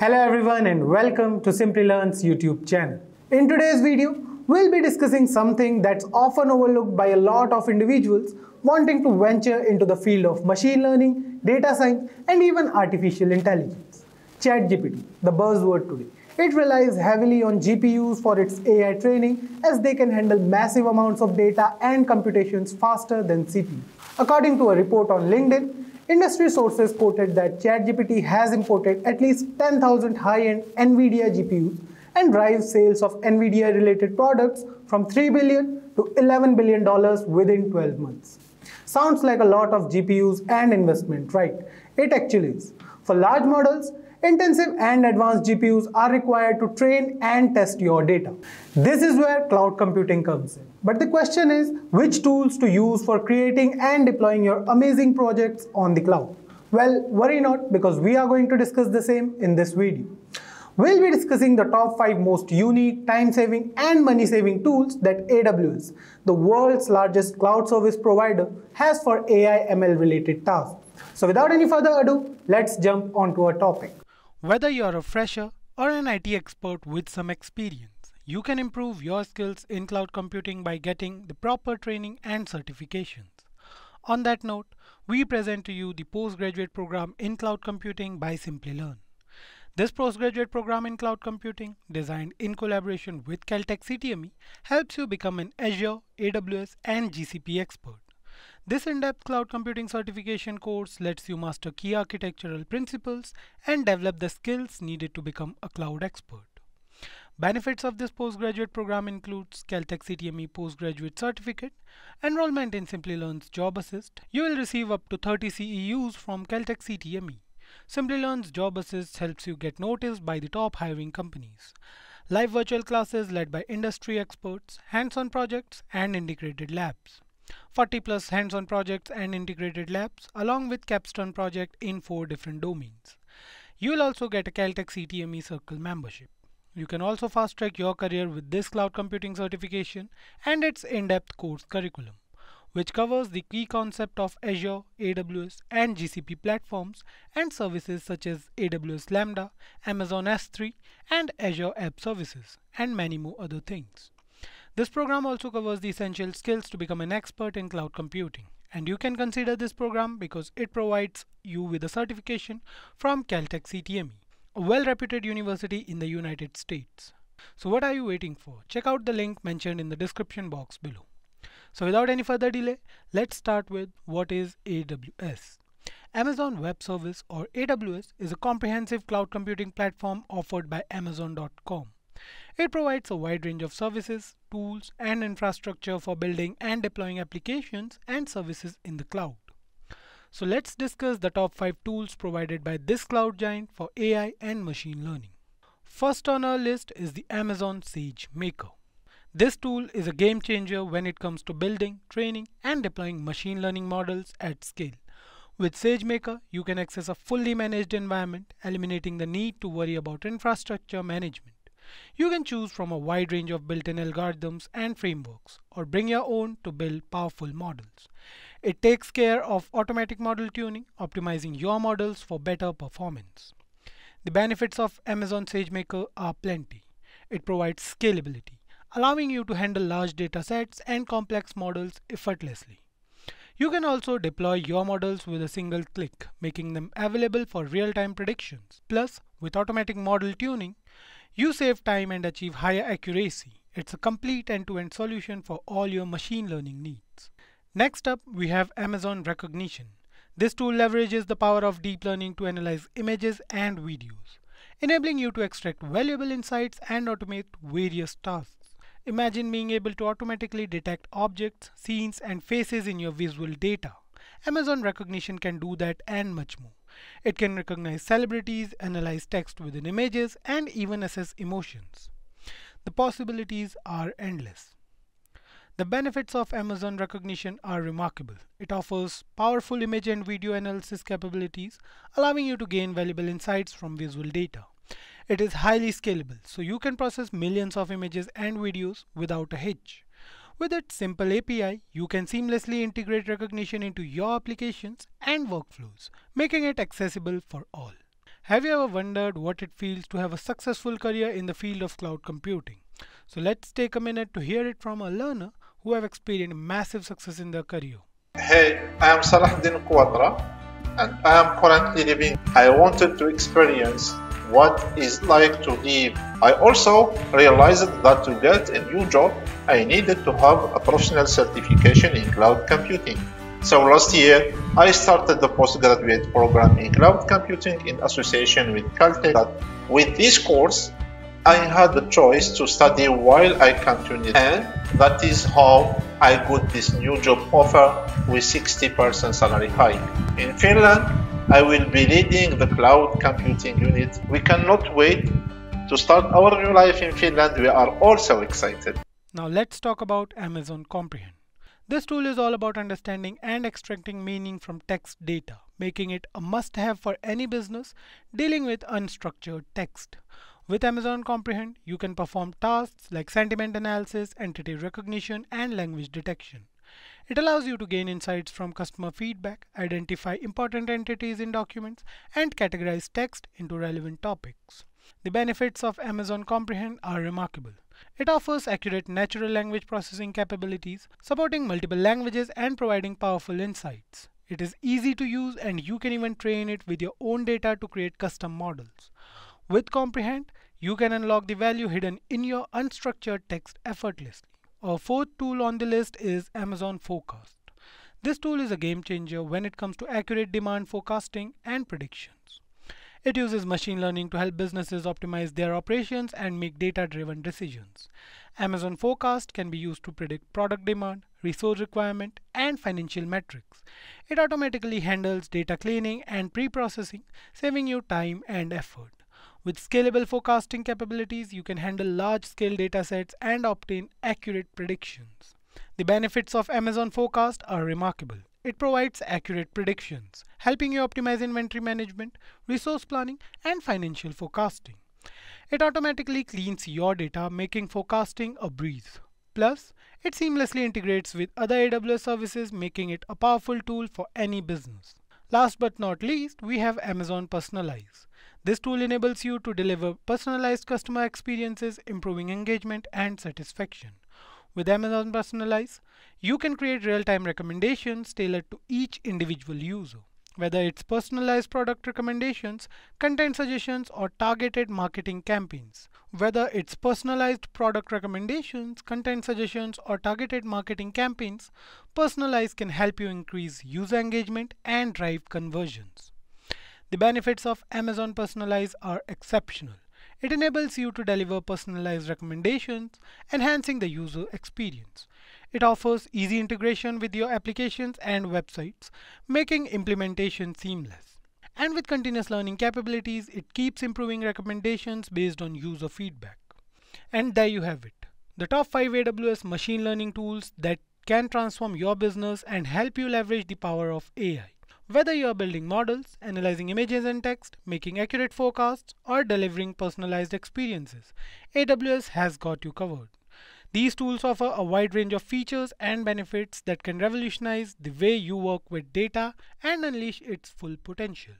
Hello everyone and welcome to Simplilearn's YouTube channel. In today's video, we'll be discussing something that's often overlooked by a lot of individuals wanting to venture into the field of machine learning, data science, and even artificial intelligence. ChatGPT, the buzzword today. It relies heavily on GPUs for its AI training as they can handle massive amounts of data and computations faster than CPU. According to a report on LinkedIn, Industry sources quoted that ChatGPT has imported at least 10,000 high-end NVIDIA GPUs and drives sales of NVIDIA-related products from 3 billion to $11 billion within 12 months. Sounds like a lot of GPUs and investment, right? It actually is. For large models, intensive and advanced GPUs are required to train and test your data. This is where cloud computing comes in. But the question is, which tools to use for creating and deploying your amazing projects on the cloud? Well, worry not because we are going to discuss the same in this video. We'll be discussing the top 5 most unique, time-saving and money-saving tools that AWS, the world's largest cloud service provider, has for AI ML related tasks. So without any further ado, let's jump onto our topic. Whether you're a fresher or an IT expert with some experience, you can improve your skills in cloud computing by getting the proper training and certifications. On that note, we present to you the postgraduate program in cloud computing by Simplilearn. This postgraduate program in cloud computing, designed in collaboration with Caltech CTME, helps you become an Azure, AWS, and GCP expert. This in-depth cloud computing certification course lets you master key architectural principles and develop the skills needed to become a cloud expert. Benefits of this postgraduate program includes Caltech CTME postgraduate certificate, enrollment in Simplilearn's Job Assist. You will receive up to 30 CEUs from Caltech CTME. Simplilearn's Job Assist helps you get noticed by the top hiring companies. Live virtual classes led by industry experts, hands-on projects, and integrated labs. 40 plus hands-on projects and integrated labs along with capstone project in four different domains. You will also get a Caltech CTME Circle membership. You can also fast track your career with this cloud computing certification and its in-depth course curriculum, which covers the key concept of Azure, AWS and GCP platforms and services such as AWS Lambda, Amazon S3 and Azure App Services and many more other things. This program also covers the essential skills to become an expert in cloud computing. And you can consider this program because it provides you with a certification from Caltech CTME, a well-reputed university in the United States. So what are you waiting for? Check out the link mentioned in the description box below. So without any further delay, let's start with what is AWS. Amazon Web Service or AWS is a comprehensive cloud computing platform offered by Amazon.com. It provides a wide range of services, tools, and infrastructure for building and deploying applications and services in the cloud. So let's discuss the top 5 tools provided by this cloud giant for AI and machine learning. First on our list is the Amazon SageMaker. This tool is a game changer when it comes to building, training, and deploying machine learning models at scale. With SageMaker, you can access a fully managed environment, eliminating the need to worry about infrastructure management. You can choose from a wide range of built-in algorithms and frameworks or bring your own to build powerful models. It takes care of automatic model tuning, optimizing your models for better performance. The benefits of Amazon SageMaker are plenty. It provides scalability, allowing you to handle large data sets and complex models effortlessly. You can also deploy your models with a single click, making them available for real-time predictions. Plus, with automatic model tuning, you save time and achieve higher accuracy. It's a complete end-to-end -end solution for all your machine learning needs. Next up, we have Amazon Rekognition. This tool leverages the power of deep learning to analyze images and videos, enabling you to extract valuable insights and automate various tasks. Imagine being able to automatically detect objects, scenes, and faces in your visual data. Amazon Rekognition can do that and much more. It can recognize celebrities, analyze text within images, and even assess emotions. The possibilities are endless. The benefits of Amazon Rekognition are remarkable. It offers powerful image and video analysis capabilities, allowing you to gain valuable insights from visual data. It is highly scalable, so you can process millions of images and videos without a hitch. With its simple API, you can seamlessly integrate Rekognition into your applications and workflows, making it accessible for all. Have you ever wondered what it feels to have a successful career in the field of cloud computing? So let's take a minute to hear it from a learner who have experienced massive success in their career. Hey, I am Salahuddin Quadra and I am currently living. I wanted to experience what it's like to live. I also realized that to get a new job, I needed to have a professional certification in cloud computing. So last year, I started the postgraduate program in cloud computing in association with Caltech. With this course, I had the choice to study while I continued, and that is how I got this new job offer with 60% salary hike. In Finland, I will be leading the cloud computing unit. We cannot wait to start our new life in Finland. We are also excited. Now let's talk about Amazon Comprehend. This tool is all about understanding and extracting meaning from text data, making it a must-have for any business dealing with unstructured text. With Amazon Comprehend, you can perform tasks like sentiment analysis, entity recognition, and language detection. It allows you to gain insights from customer feedback, identify important entities in documents, and categorize text into relevant topics. The benefits of Amazon Comprehend are remarkable. It offers accurate natural language processing capabilities, supporting multiple languages and providing powerful insights. It is easy to use and you can even train it with your own data to create custom models. With Comprehend, you can unlock the value hidden in your unstructured text effortlessly. Our fourth tool on the list is Amazon Forecast. This tool is a game changer when it comes to accurate demand forecasting and predictions. It uses machine learning to help businesses optimize their operations and make data-driven decisions. Amazon Forecast can be used to predict product demand, resource requirement, and financial metrics. It automatically handles data cleaning and pre-processing, saving you time and effort. With scalable forecasting capabilities, you can handle large-scale datasets and obtain accurate predictions. The benefits of Amazon Forecast are remarkable. It provides accurate predictions, helping you optimize inventory management, resource planning, and financial forecasting. It automatically cleans your data, making forecasting a breeze. Plus, it seamlessly integrates with other AWS services, making it a powerful tool for any business. Last but not least, we have Amazon Personalize. This tool enables you to deliver personalized customer experiences, improving engagement and satisfaction. With Amazon Personalize, you can create real-time recommendations tailored to each individual user. Whether it's personalized product recommendations, content suggestions, or targeted marketing campaigns. Whether it's personalized product recommendations, content suggestions, or targeted marketing campaigns, Personalize can help you increase user engagement and drive conversions. The benefits of Amazon Personalize are exceptional. It enables you to deliver personalized recommendations, enhancing the user experience. It offers easy integration with your applications and websites, making implementation seamless. And with continuous learning capabilities, it keeps improving recommendations based on user feedback. And there you have it. The top 5 AWS machine learning tools that can transform your business and help you leverage the power of AI. Whether you are building models, analyzing images and text, making accurate forecasts, or delivering personalized experiences, AWS has got you covered. These tools offer a wide range of features and benefits that can revolutionize the way you work with data and unleash its full potential.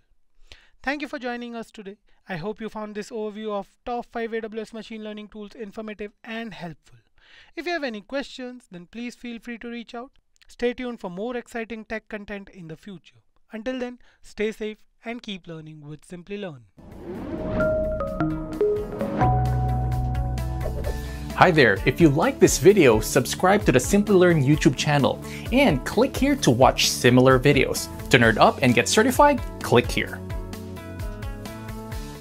Thank you for joining us today. I hope you found this overview of top 5 AWS machine learning tools informative and helpful. If you have any questions, then please feel free to reach out. Stay tuned for more exciting tech content in the future. Until then, stay safe and keep learning with Simplilearn. Hi there, if you like this video, subscribe to the Simplilearn YouTube channel and click here to watch similar videos. To nerd up and get certified, click here.